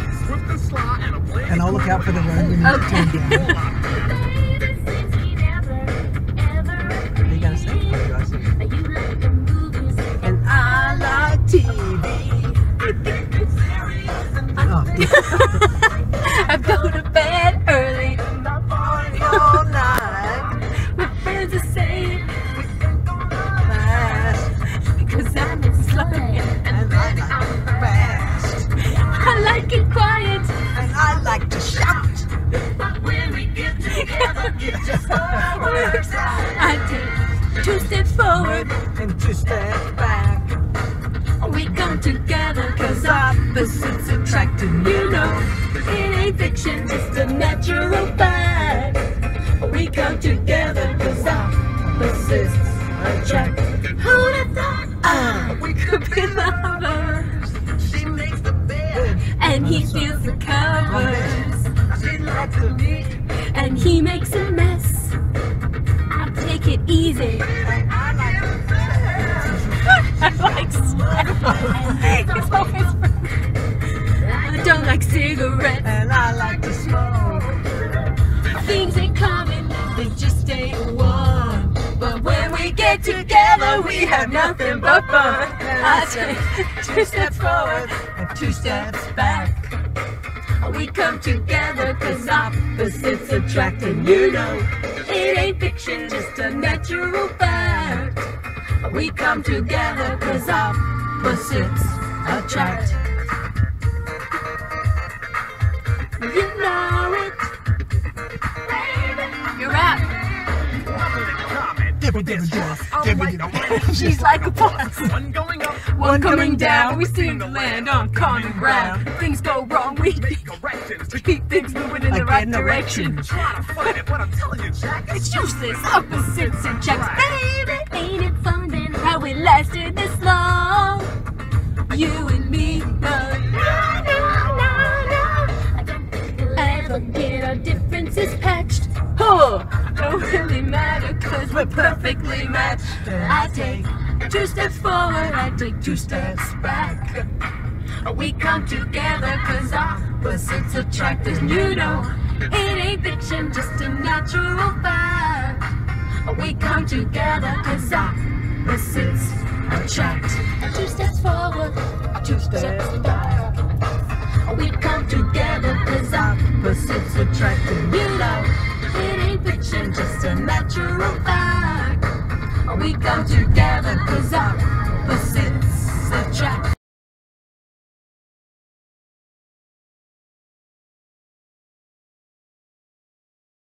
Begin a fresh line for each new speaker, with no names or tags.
and sly and a blade.
And I'll look out for the road when you
Okay.
turn down. What are you gonna say? What I say? And I like TV. Oh,
I go to bed early.
party all night.
My friends are
I
take two steps forward.
And two steps back.
We come together cause opposites attract and you know it ain't fiction, just a natural fact. We come together cause opposites attract. Who'd have thought ah, we could be lovers?
She makes the bed.
And he feels the covers
She likes to be.
and he makes a I
like.
I like sex. It's always I don't like cigarettes.
And I like to smoke.
Things in common, they just ain't one. But when we get together, we have nothing but fun. I take two steps forward
And two steps back.
We come together cause opposites attract and you know it ain't fiction, just a natural fact. We come together cause opposites attract. You know She's like a boss.
One going up,
One coming down, we seem to land. On common ground. Things go wrong, we
make corrections. To
keep things moving in the right direction.
erection.
try to fight it, but I'm telling you, Jack, it's
It's useless, opposites and checks. Baby, we're perfectly matched. I take two steps forward, I take two steps back. We come together cause opposites attract and you know it ain't fiction, just a natural fact. We come together cause opposites attract. Two steps forward, two steps back. We come together cause opposites attract and you know it ain't fiction, just a natural fact. We go together cause attract.